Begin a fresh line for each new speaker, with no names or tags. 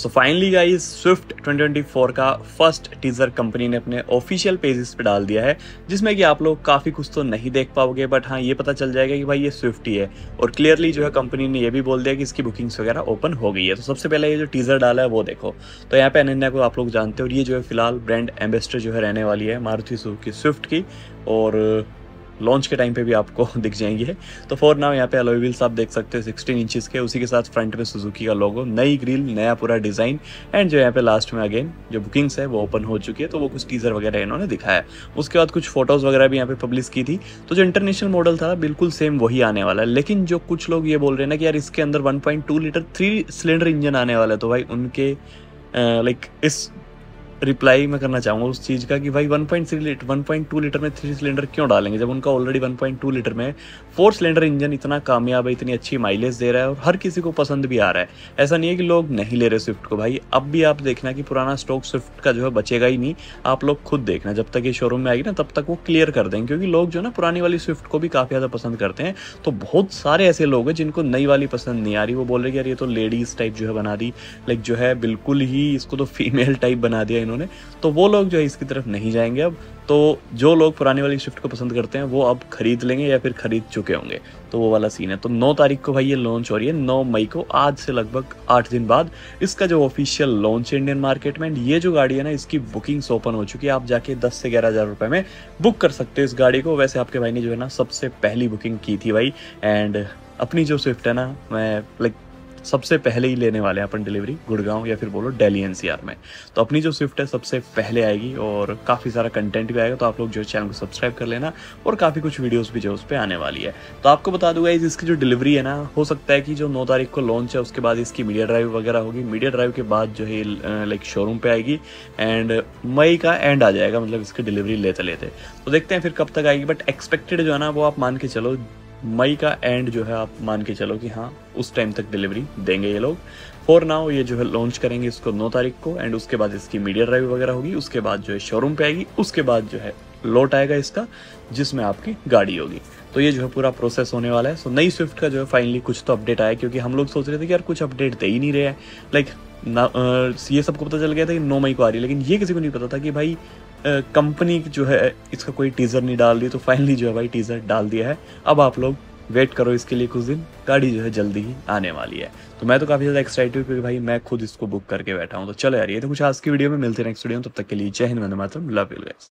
So finally guys Swift 2024 का first teaser company ने अपने ऑफिशियल पेजेस पे डाल दिया है, जिसमें कि आप लोग काफ़ी कुछ तो नहीं देख पाओगे बट हाँ ये पता चल जाएगा कि भाई ये स्विफ्ट ही है। और क्लियरली जो है कंपनी ने ये भी बोल दिया कि इसकी बुकिंग्स वगैरह ओपन हो गई है। तो सबसे पहले ये जो टीजर डाला है, वो देखो। तो यहाँ पे अनन्या को आप लोग जानते हो, और ये जो है फ़िलहाल ब्रांड एम्बेसडर जो है रहने वाली है, मारुति सुजुकी स्विफ्ट की। और लॉन्च के टाइम पे भी आपको दिख जाएँगे। तो फोर नाउ यहाँ पे अलॉय व्हील्स आप देख सकते हो सिक्सटीन इंचेस के, उसी के साथ फ्रंट में सुजुकी का लोगो नई ग्रिल नया पूरा डिज़ाइन एंड जो यहाँ पे लास्ट में अगेन जो बुकिंग्स है, वो ओपन हो चुकी है तो वो कुछ टीजर वगैरह इन्होंने दिखाया। उसके बाद कुछ फ़ोटोज़ वगैरह भी यहाँ पे पब्लिश की थी। तो जो इंटरनेशनल मॉडल था, बिल्कुल सेम वही आने वाला है। लेकिन जो कुछ लोग ये बोल रहे हैं ना कि यार इसके अंदर one litre three cylinder engine आने वाला है तो भाई उनके लाइक इस रिप्लाई मैं करना चाहूँगा उस चीज़ का कि भाई 1.3 लीटर 1.2 लीटर में थ्री सिलेंडर क्यों डालेंगे? जब उनका ऑलरेडी 1.2 लीटर में फोर सिलेंडर इंजन इतना कामयाब है, इतनी अच्छी माइलेज दे रहा है और हर किसी को पसंद भी आ रहा है। ऐसा नहीं है कि लोग नहीं ले रहे स्विफ्ट को भाई। अब भी आप देखना कि पुराना स्टॉक स्विफ्ट का जो है बचेगा ही नहीं। आप लोग खुद देखना, जब तक ये शोरूम में आएगी ना, तब तक वो क्लियर कर देंगे। क्योंकि लोग जो ना पुरानी वाली स्विफ्ट को भी काफ़ी ज़्यादा पसंद करते हैं। तो बहुत सारे ऐसे लोग हैं जिनको नई वाली पसंद नहीं आ रही। वो बोल रहे कि यार ये तो लेडीज़ टाइप जो है बना दी। लाइक जो है बिल्कुल ही इसको तो फीमेल टाइप बना दिया इन्होंने तो वो लोग जो है इसकी तरफ़ नहीं जाएँगे अब। तो जो लोग पुरानी वाली शिफ्ट को पसंद करते हैं, वो अब खरीद लेंगे या फिर खरीद चुके होंगे। तो वो वाला सीन है। तो 9 तारीख को भाई ये लॉन्च हो रही है। 9 मई को, आज से लगभग आठ दिन बाद इसका जो ऑफिशियल लॉन्च है इंडियन मार्केट में ये जो गाड़ी है ना, इसकी बुकिंग्स ओपन हो चुकी है। आप जाके 10 से ग्यारह हज़ार रुपए में बुक कर सकते हो इस गाड़ी को। वैसे आपके भाई ने जो है ना, सबसे पहली बुकिंग की थी भाई। एंड अपनी जो स्विफ्ट है ना, मैं लाइक सबसे पहले ही लेने वाले हैं अपन डिलीवरी, गुड़गांव या फिर बोलो डेली एनसीआर में। तो अपनी जो स्विफ्ट है, सबसे पहले आएगी और काफ़ी सारा कंटेंट भी आएगा तो आप लोग जो चैनल को सब्सक्राइब कर लेना और काफ़ी कुछ वीडियोस भी जो उस पर आने वाली है। तो आपको बता दूँगा इसकी जो डिलीवरी है ना, हो सकता है कि जो नौ तारीख को लॉन्च है, उसके बाद इसकी मीडिया ड्राइव वगैरह होगी। मीडिया ड्राइव के बाद जो है लाइक शोरूम पे आएगी एंड मई का एंड आ जाएगा मतलब इसकी डिलीवरी लेते लेते तो देखते हैं फिर कब तक आएगी बट एक्सपेक्टेड जो है ना, वो आप मान के चलो मई का एंड जो है आप मान के चलो कि हाँ उस टाइम तक डिलीवरी देंगे ये लोग। फॉर नाउ ये जो है लॉन्च करेंगे इसको नौ तारीख को एंड उसके बाद इसकी मीडिया ड्राइव वगैरह होगी, उसके बाद जो है शोरूम पे आएगी, उसके बाद जो है लोट आएगा इसका, जिसमें आपकी गाड़ी होगी। तो ये जो है पूरा प्रोसेस होने वाला है। सो नई स्विफ्ट का जो है फाइनली कुछ तो अपडेट आया, क्योंकि हम लोग सोच रहे थे कि यार कुछ अपडेट दे ही नहीं रहे हैं। लाइक ना ये सबको पता चल गया था कि नौ मई को आ रही है, लेकिन ये किसी को नहीं पता था कि भाई कंपनी जो है, इसका कोई टीज़र नहीं डाल दी तो फाइनली जो है भाई टीज़र डाल दिया है। अब आप लोग वेट करो इसके लिए कुछ दिन, गाड़ी जो है जल्दी ही आने वाली है। तो मैं तो काफ़ी ज़्यादा एक्साइटेड क्योंकि भाई मैं खुद इसको बुक करके बैठा हूँ। तो चलो यार, ये तो कुछ आज की वीडियो में मिलते हैं नेक्स्ट वीडियो में, तब तक के लिए जय Hind, Vande Mataram love you guys